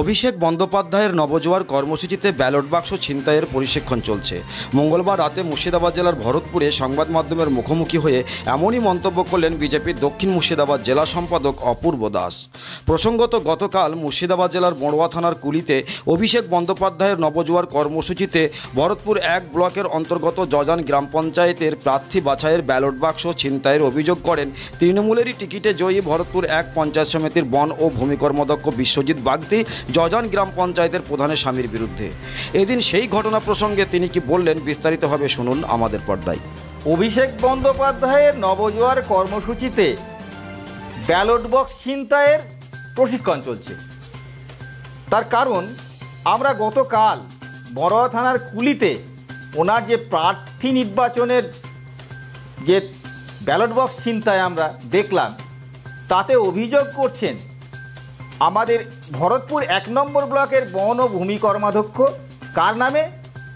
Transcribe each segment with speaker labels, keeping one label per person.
Speaker 1: অভিষেক বন্দ্যোপাধ্যায়ের নবজোয়ার কর্মসূচিতে ব্যালট বাক্স ছিনতাইয়ের পরিশিক্ষণ চলছে। মঙ্গলবার রাতে মুর্শিদাবাদ জেলার ভরতপুরে সংবাদ মাধ্যমের মুখোমুখি হয়ে এমনই মন্তব্য করলেন বিজেপির দক্ষিণ মুর্শিদাবাদ জেলা সম্পাদক অপূর্ব দাস। প্রসঙ্গত, গতকাল মুর্শিদাবাদ জেলার বড়ুয়া থানার কুলিতে অভিষেক বন্দ্যোপাধ্যায়ের নবজোয়ার কর্মসূচিতে ভরতপুর এক ব্লকের অন্তর্গত জজান গ্রাম পঞ্চায়েতের প্রার্থী বাছাইয়ের ব্যালট বাক্স ছিনতাইয়ের অভিযোগ করেন, তৃণমূলেরই টিকিটে জয়ী ভরতপুর এক পঞ্চায়েত সমিতির বন ও ভূমি কর্মদক্ষ বিশ্বজিৎ বাগদি জজান গ্রাম পঞ্চায়েতের প্রধানের স্বামীর বিরুদ্ধে। এদিন সেই ঘটনা প্রসঙ্গে তিনি কি বললেন বিস্তারিতভাবে শুনুন আমাদের পর্দায়।
Speaker 2: অভিষেক বন্দ্যোপাধ্যায়ের নবজোয়ার কর্মসূচিতে ব্যালট বক্স ছিনতাইয়ের প্রশিক্ষণ চলছে। তার কারণ, আমরা গতকাল বড়োয়া থানার কুলিতে ওনার যে প্রার্থী নির্বাচনের যে ব্যালট বক্স ছিনতাই আমরা দেখলাম, তাতে অভিযোগ করছেন আমাদের ভরতপুর এক নম্বর ব্লকের বন ও ভূমি কর্মাধ্যক্ষ, কার নামে?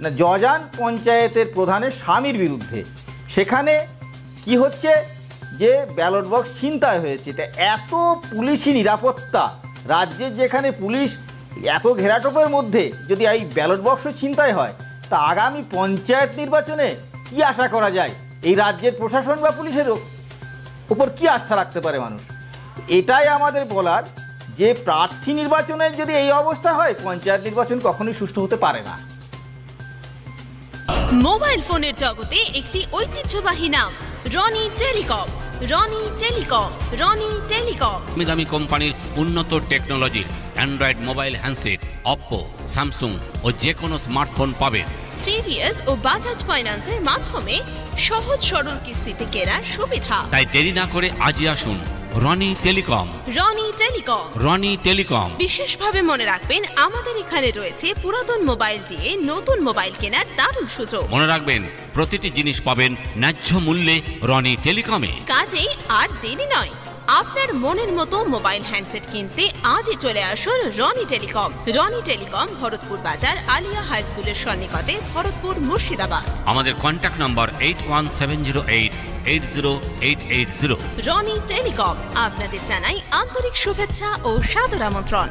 Speaker 2: না, জজান পঞ্চায়েতের প্রধানের স্বামীর বিরুদ্ধে। সেখানে কি হচ্ছে? যে ব্যালট বক্স ছিনতাই হয়েছে। তা এত পুলিশি নিরাপত্তা, রাজ্যের যেখানে পুলিশ এত ঘেরাটোপের মধ্যে যদি এই ব্যালট বক্স ছিনতাই হয়, তা আগামী পঞ্চায়েত নির্বাচনে কি আশা করা যায়? এই রাজ্যের প্রশাসন বা পুলিশেরও উপর কি আস্থা রাখতে পারে মানুষ? এটাই আমাদের বলার যে প্রার্থী নির্বাচনের যদি এই অবস্থা হয় পঞ্চায়েত নির্বাচন কখনোই সুষ্ঠু হতে পারে না।
Speaker 3: মোবাইল ফোনের জগতে একটি ঐতিহ্যবাহী নাম Roni telecom. Roni telecom Roni telecom.
Speaker 4: দামি দামি কোম্পানির উন্নত টেকনোলজির Android mobile handset Oppo Samsung ও যে কোনো স্মার্টফোন পাবেন।
Speaker 3: টিভিএস ও বাজাজ ফাইন্যান্সের মাধ্যমে সহজ সরল কিস্তিতে কেনার সুবিধা।
Speaker 4: তাই দেরি না করে আজই আসুন Roni telecom.
Speaker 3: Roni telecom.
Speaker 4: Roni telecom.
Speaker 3: বিশেষভাবে মনে রাখবেন আমাদের এখানে রয়েছে পুরাতন মোবাইল দিয়ে নতুন মোবাইল কেনার দারুণ সুযোগ।
Speaker 4: মনে রাখবেন প্রতিটি জিনিস পাবেন ন্যায্য মূল্যে রনি টেলিকমে।
Speaker 3: কাজেই আর দেরি নয় আপনার মনের মতো মোবাইল হ্যান্ডসেট কিনতে আজই চলে আসুন রনি টেলিকম। রনি টেলিকম ভরতপুর বাজার আলিয়া হাই স্কুলের সন্নিকটে ভরতপুর মুর্শিদাবাদ।
Speaker 4: আমাদের contact number eight one seven zero eight eight zero eight eight zero
Speaker 3: Roni telecom আপনাদের জানাই আন্তরিক শুভেচ্ছা ও সাদর আমন্ত্রণ